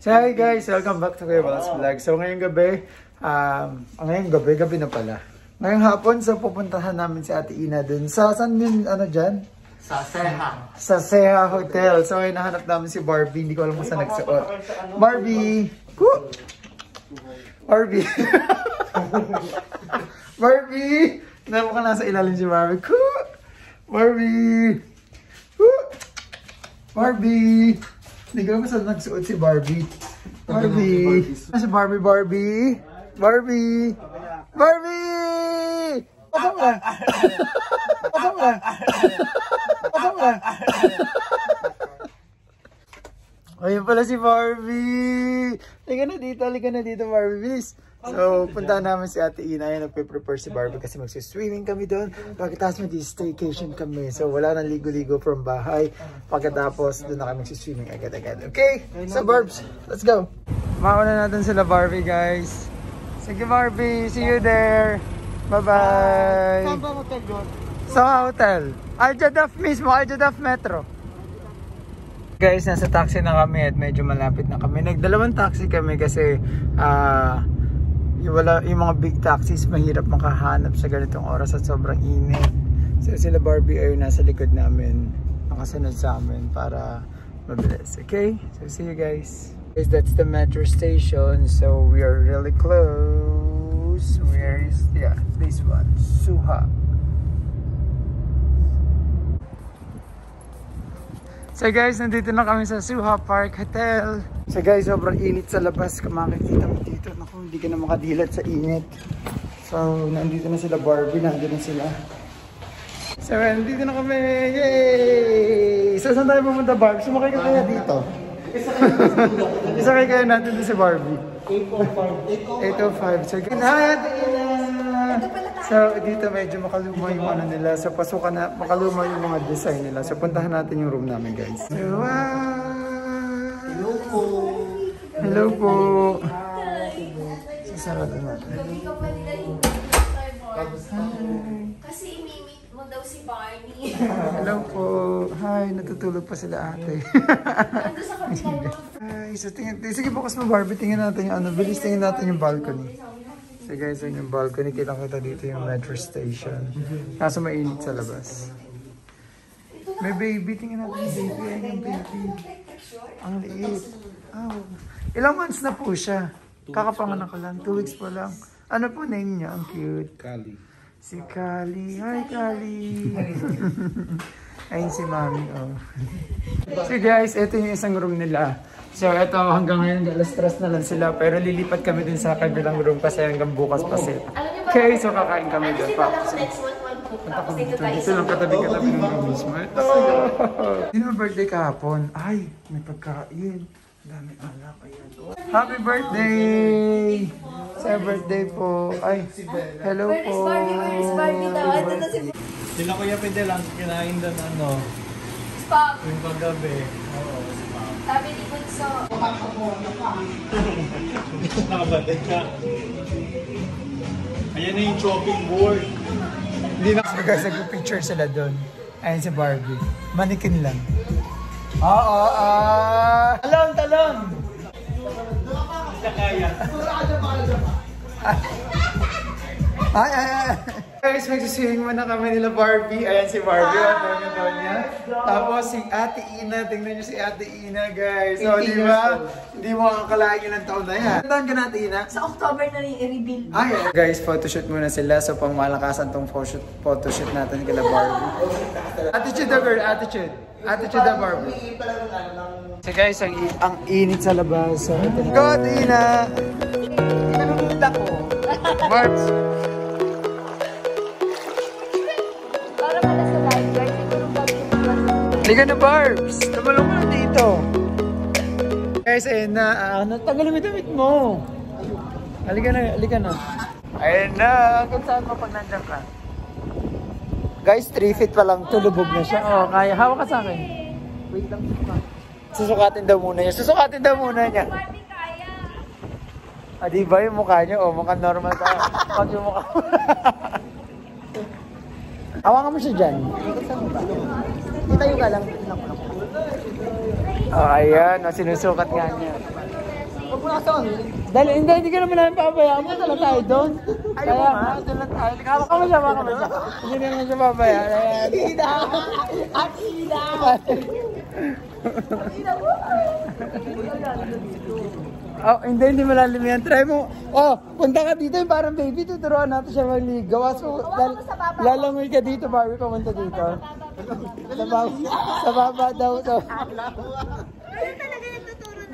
So hi guys, welcome back to Kuya Balas Vlog. So ngayong gabi, um, ngayong gabi, gabi na pala. Ngayong hapon, so pupuntahan namin si Ate Ina dun. Sa saan yun, ano dyan? Sa Seha. Sa Seha Hotel. So ngayon nahanap namin si Barbie, hindi ko alam kung saan nagsuot. Barbie! Ku! Barbie! Barbie! Naman ka nasa ilalim si Barbie. Ku! Barbie! Ku! Barbie! Hindi ko saan nagsuot si Barbie. Barbie! Si Barbie, Barbie! Barbie! Barbie! Pasok mo lang! Pasok mo lang! Pasok mo lang! Ayun pala si Barbie! Liga na dito, liga na dito Barbie, bilis! So, punta namin si Ate Ina, ayun, nagpe-prepare si Barbie kasi magsi-swimming kami doon. Pagkatapos mag-staycation kami. So, wala nang ligo-ligo from bahay. Pagkatapos, doon na kami magsi-swimming agad-agad. Okay? So, Barbs, let's go! Mauna natin sila Barbie, guys. Sige Barbie, see you there! Bye-bye! Saan ba hotel yun? Sa hotel. Aljadaf mismo, Aljadaf Metro. Guys, nasa taxi na kami at medyo malapit na kami. Nagdalawang taxi kami kasi ah yung, wala, yung mga big taxis mahirap makahanap sa ganitong oras at sobrang init. So sila Barbie ay nasa likod namin. Nakasunod sa amin para mabilis. Okay? So see you guys. Guys, that's the metro station. So we are really close. Where is, yeah, this one. Suha. So guys, nandito na kami sa Suha Park Hotel. So guys, sobrang init sa labas. Kung makikita mo dito, naku, hindi ka na makadilat sa init. So, nandito na sila Barbie, nandito na sila. So, nandito na kami! Yay! So, saan tayo pumunta, Barbie? Sumakay ka kaya dito? Isakay kaya natin dito si Barbie. 805. 805. So, hi, Ate Ina! So, dito medyo makaluma yung ano nila. So, pasukan na, makaluma yung mga design nila. So, puntahan natin yung room namin, guys. So, wow! Hello po. Hello po! Sasarado natin. Kasi imimit mo daw si Barney. Hello po! Hi! Natutulog pa sila ate. Ando sa room. Hi! So, tingin, sige bukas mo Barbie, tingnan natin yung ano. Bilis tingnan natin yung balcony. So guys, yun yung balcony. Kitang kita dito yung metro station. Kaso mainit sa labas. May baby. Tingnan natin yung baby. Ayan yung baby. Ang liit. Oh. Ilang months na po siya? Kakapanganak ko lang. Two weeks pa lang. Ano po name niya? Ang cute. Kali. Si Kali. Hi, Kali. Ayun si Mami. Oh. So guys, ito yung isang room nila. So ito hanggang ngayon alas stress na lang sila pero lilipat kami din sa kabilang room kasi hanggang bukas pa sila. Okay, so kakain kami si pa. Ko. Punta dito dito. sa... lang katabi-katabi ng room mismo. Ito! Hindi mo birthday kahapon. Ay, may pagkain. Dami alak. Ayan. Happy birthday! Sa birthday po. Ay, hello Where is po. Barbie? Where is Barbie daw? Ando na si Sila Kuya Pide lang kinain doon ano, Pop. yung paggabi. Sabi ni Bunso. Nakabalik ka. Ayan na yung chopping board. Hindi na kasi guys, nag-picture sila doon. Ayun si Barbie. Manikin lang. Oo, oo, oo. Talon, talon! Kaya. Ay, ay, ay. Guys, magsiswimming muna kami nila Barbie. Ayan si Barbie, ang doon niya. Tapos si Ate Ina, tingnan niyo si Ate Ina, guys. So, di ba? Hindi mo akalain ilang taon na yan. Taon ka na, Ate Ina? Sa October na rin i-reveal. Ay, guys, photoshoot muna sila. So, pang malakasan tong photoshoot, photoshoot natin kila Barbie. Attitude the girl, attitude. Attitude the Barbie. So guys, ang, ang init sa labas. So, ito na. Go, Tina! Pinanunod ako. Barbs! Para Halika na, Barbs! Tumalong na dito. Guys, ayun na. Ah, natagal mo yung damit mo. Halika na, halika na. Ayun na. Kung saan mo pag nandiyan ka. Guys, 3 feet pa lang. Tulubog na siya. Oh, kaya. Hawak ka sa akin. Wait lang. Susukatin daw muna niya. Susukatin daw muna niya. Ah, di ba yung mukha niya? Oh, mukhang normal ka. Pag yung mukha mo. Hawakan mo siya dyan. Itayo ka lang. Oh, ayan. Oh, sinusukat nga niya. Huwag mo nakasawan. Dali, hindi, hindi ka naman namin papabayaan. Punta lang tayo doon. Kaya, punta lang tayo. Hawak ka mo siya, hawak ka mo siya. Hindi naman siya papabayaan. Ayan. Akida! Akida! Oh, hindi, hindi malalim yan. Try mo. Oh, punta ka dito yung parang baby. Tuturuan natin siya maligaw. So, lal lalangoy ka dito, Barbie. Pumunta dito. Sa baba, sa baba daw.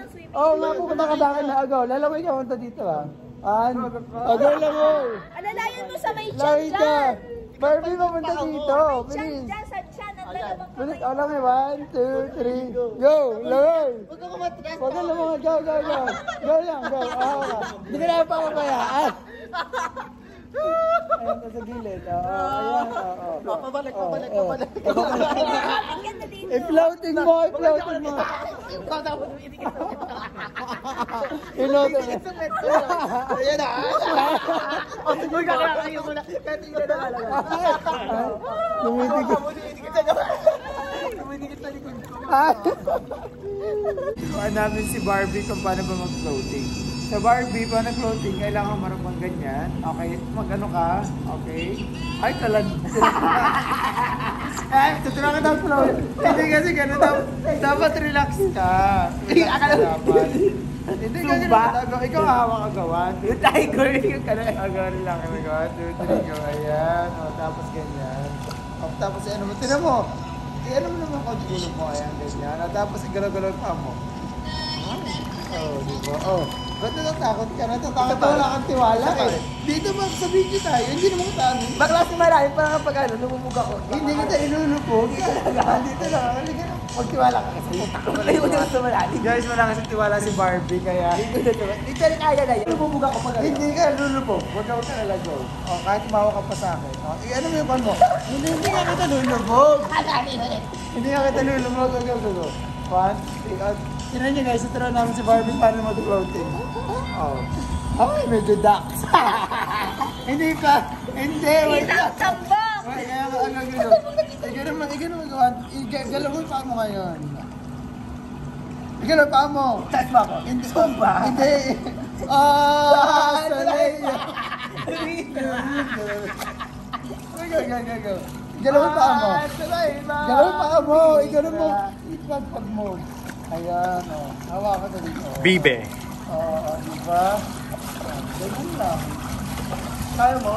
Swimming. Oh, nga pupunta ka sa akin na agaw. Lalangoy ka pumunta dito, ah. An? Agaw langoy. Alalayan mo sa may chan dyan. Barbie, pumunta dito. Chan Bilis. kamay. Oh, langoy. One, two, three. Go. Langoy. Huwag ka kumatras. Huwag ka lumungan. Go, go, go. Go lang, go. Ah, ka. Hindi ka namin papabayaan. Ayan ka sa gilid. Oo, ayan. Oo. Papabalik, Oo, papabalik, papabalik. Dito. I-floating mo, i-floating mo. Ikaw dapat itikit sa Inoto mo. Ayan na. O, tuloy ka kaya kayo muna. Kahit hindi na talaga. Tumitig ko. Tumitikit sa likod ko. Turuan namin si Barbie kung paano ba mag-floating. Sa Barbie, pa nag-floating, kailangan marunong ganyan. Okay, mag-ano ka. Okay. Ay, talag. Ay, tuturuan ka daw float. Hindi kasi gano'n daw. Dapat relax ka. Relax ka dapat. Hindi kasi nagtatago. Ikaw hawak agawan. Yung tiger. Yung ka na. Agawan lang. Agawan. Two, three, go. Ayan. O, tapos ganyan. O, tapos ano mo. Tinan mo. Eh, ano mo naman kung gulog mo. Ayan, ganyan. O, tapos igalaw-galaw pa mo. Oh, di ba? Oh. Ba't natatakot ka? Natatakot ka wala kang tiwala eh. Dito ba sa video tayo, hindi naman tayo. Bakla si Marami, parang kapag ano, lumubog ako. Hindi kita ilulupog. Dito lang. Halika na. Magtiwala ka kasi. Malayo ko sa Marami. Guys, wala kasi tiwala si Barbie kaya Dito rin kaya na yun. Lumubog ako pag ano. hindi ka lulupog. Huwag ka huwag ka nalago. Oh, kahit tumawa ka pa sa akin. Oh, i- ano mo yung pan mo? Hindi, hindi ka kita lulubog. Hindi ka kita lulubog. Go, go, go, go. One, two, uh, Tinan niyo guys, ito namin si Barbie paano mag-floating. Oh. Ay, medyo ducks. hindi pa. Hindi, wait lang. Kaya ka ano gano. Ikaw naman, ikaw naman gawan. Galaw mo yung paa mo ngayon. Ikaw paa mo. Touch mo ako. Hindi. Sumba. Hindi. Ah, sanay. Go, go, go, go. Galaw mo paa mo. Galaw mo yung paa mo. Ikaw naman. Ipagpag mo. Ayan, oh. Hawakan ka dito. Bibe. Oo, di ba? Ganun lang. Kaya mo?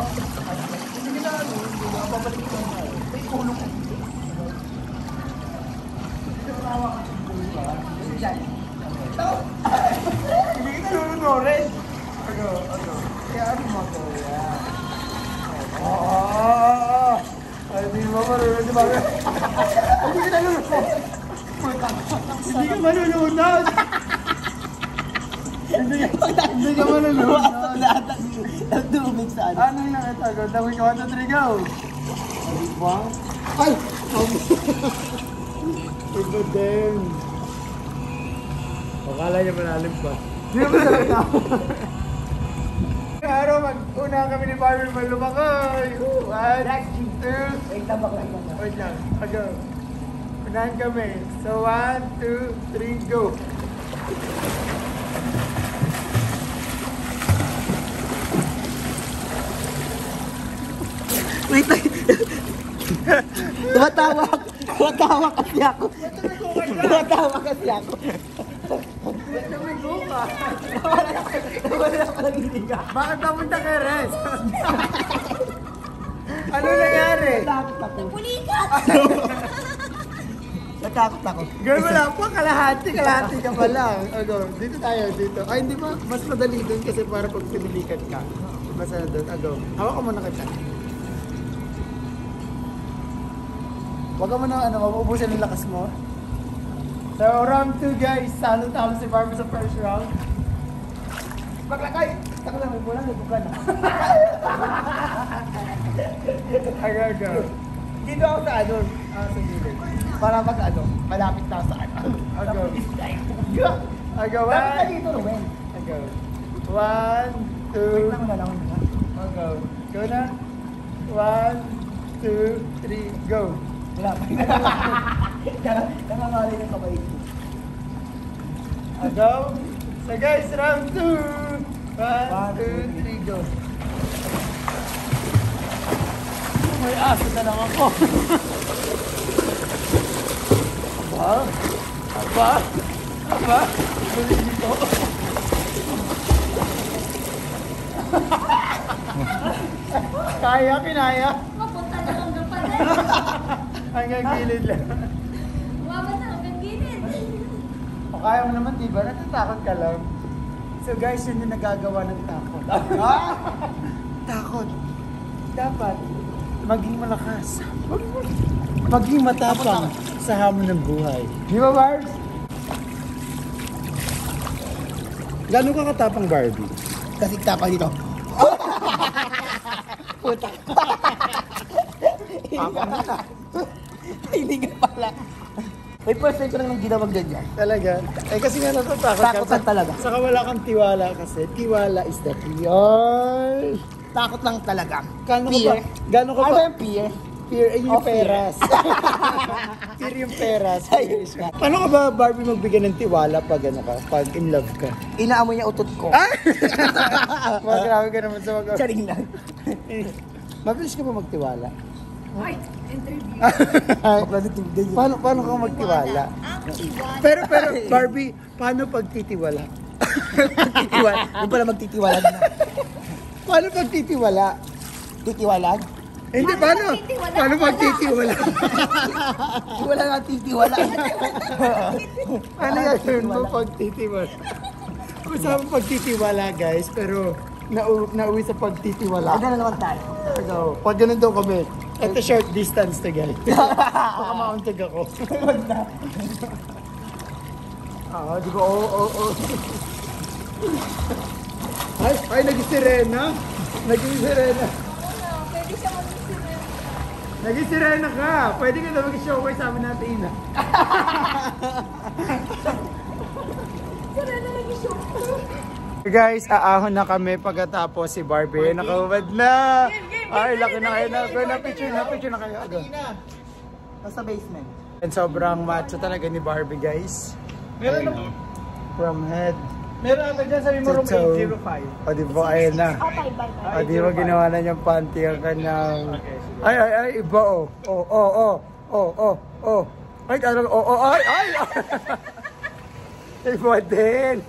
Hindi na ano, hindi babalik ko na. May ulo ko. Hindi ka sa ulo ba? Diyan. Hindi kita nununorin. Ano, ano? Kaya ano to? Yan. Oo. Ay, hindi mo marunong, di ba? Hindi ka nalulunod. Hindi ka malulunod. Hindi ka, hindi ka malulunod. Lahat ang dumig sa ano. Ano yung nakita ko? Dawin ka, one, two, three, go! Ay, bang? Ay! Iba din. Akala niya malalim pa. Di ba talaga? Araw, mag-una kami ni Barbie malumakay. One, two, Wait, tabak lang wait lang. Go. Unahan kami. So, one, two, three, go. Wait lang. Tumatawa. Tumatawa kasi ako. Tumatawa kasi ako. Bakit napunta kay Res? ano nangyari? Natakot ako. Pulikat! Natakot ako. Girl, wala pa. Kalahati, kalahati ka pa lang. Ano, dito tayo, dito. Ay, hindi ba? Mas madali doon kasi para pag pinilikat ka. Basta doon. Ano, hawak ka muna kita. Huwag ka muna, ano, mapubusan yung lakas mo. So, round 2 guys. Talo-talo si Barbie sa first round. Maglakay! Saka lang, may bulan, may bukan. Aga, go. Dito ako sa ano. Ah, sa gilid. Para pag ano, malapit na ako sa ano. Aga. Go! Aga, Dapat one. dito, Ruben. Aga. One, two, Wait lang, wala lang. I'll go. Go na. One, two, three, go. Wala pa. Nangangali yung kamay ko. Go. So guys, round 2. 1, 2, 3, go. May aso na lang ako. Aba? Aba? Aba? Galing nito. Kaya, kinaya. Mapunta na hanggang pa rin. Hanggang gilid lang. Umabot na hanggang gilid. O kaya mo naman, di ba? Natatakot ka lang. So guys, yun yung nagagawa ng takot. ah! Takot. Dapat maging malakas. Maging matapang sa hamon ng buhay. Di ba, Barbs? Gano'n ka katapang, Barbie? Kasi tapang dito. Hindi ka pala. May first time ko nang ginawang ganyan. Talaga? Eh kasi nga natatakot Takot lang talaga. Saka wala kang tiwala kasi. Tiwala is the. Ay! Takot lang talaga. Gano'n ka Fear. pa? Gano'n ka Ano pa? ba yung fear? Fear, ay yung fear. peras. fear yung peras. Paano ka ba, Barbie, magbigay ng tiwala pag ano ka, pag in love ka? Inaamoy niya utot ko. Ah! Mga grabe ka naman sa mag- Charing lang. Mabilis ka ba magtiwala? Ay, interview. Paano, paano ka magtiwala? Pero, pero, Barbie, paano pagtitiwala? Titiwala. Yung pala magtitiwalag na. Paano pagtitiwala? Titiwalag? Hindi, paano? magtitiwala? Paano pagtitiwala? Wala nga titiwala. Ano yan mo pagtitiwala? Usapang pagtitiwala guys, pero nau nauwi sa pagtitiwala. Aga na naman tayo. So, pag ganun daw kami, ito short distance to guys. Baka mauntag ako. Ah, di ba? Oo, oo, oo. Ay, ay, nag-sirena. Nag-sirena. Oo, pwede siya mag-isip. Nag-sirena ka. Pwede ka na mag-showcase sa amin natin, Ina. Sira na lagi show. Guys, aahon na kami pagkatapos si Barbie. Nakawad na. Ay, laki na kayo na. Go na picture na, picture na kayo. Go. Nasa basement. And sobrang macho talaga ni Barbie, guys. Meron na. From head Meron ata dyan, sabi mo room toe. 805. O, di ba, ayun na. Bye. O, di ba ginawa na niyang panty ang kanyang... Ay, ay, ay, iba, oh. Oh, oh, oh. Oh, oh, oh. Ay, ano, oh, oh, ay, ay! iba din.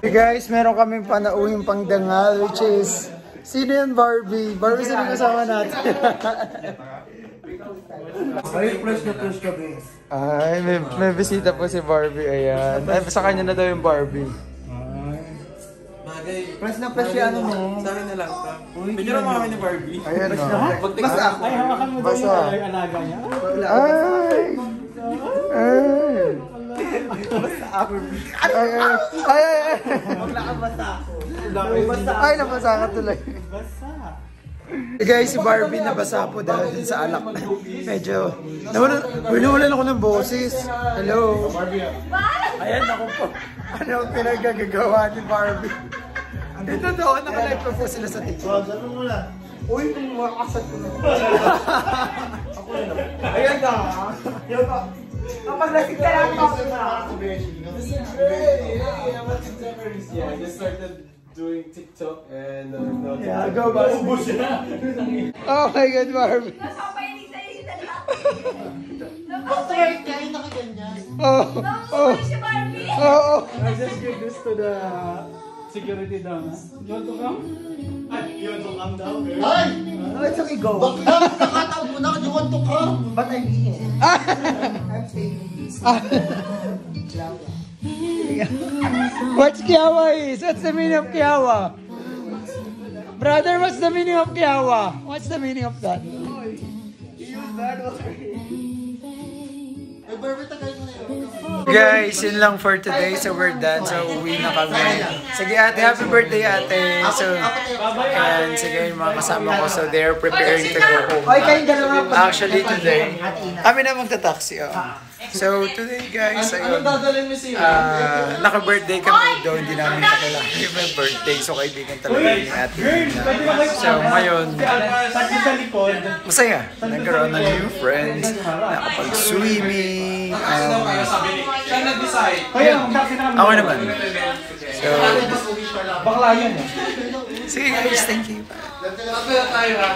Hey guys, meron kaming panauhing pangdangal, which is... Sino yun, Barbie? Barbie, sino yung kasama natin? Ay, fresh na fresh ka, bes. Ay, may, may bisita po si Barbie. Ayan. Ay, sa kanya na daw yung Barbie. Fresh na fresh yung ano mo. Sa akin na lang. Picture mo kami ni Barbie. Ayan, no. Basta ako. Ay, hawakan mo daw Basta. yung alaga niya. Ay! Ay! Ay, ay, ay, ay, ay. Ay, nabasa ka tuloy. Eh, guys, si Barbie nabasa po dahil din sa alak. Medyo, nawalan, ako ng boses. Hello. Ayan ako po. Ano ang pinagagagawa ni Barbie? Ito daw, nakalive pa po sila sa TikTok. Uy, kung makasat ko na. Ayan na. Kapag nakita lang ako na. Yeah, I just started doing TikTok and uh, no, Yeah, go ba? Oh my God, yung dalawa. Kaya nakaganyan. Oh, oh, oh, oh. I just give this to the security down. ha? You want to come? Ay, you want to come down? Ay! Oh, it's okay, go. Bakla! Nakataon mo na. You want to come? But I'm here. This. What's Kiawa is? What's the meaning of Kiawa? Brother, what's the meaning of Kiawa? What's the meaning of that? Ay. Guys, yun lang for today. So we're done. So uwi na kami. Sige ate, happy birthday ate. So, and sige yung mga kasama ko. So they're preparing to go home. Actually today, kami na magta-taxi. Oh. So today guys, ayun. Ah, naka-birthday kami though hindi namin kakilala yung may birthday. So kaibigan talaga ni ate. So ngayon, masaya. Nagkaroon ng new friends, nakapag-swimming. Um, ako naman. So, Bakla yan eh. sige guys, thank you. Ha.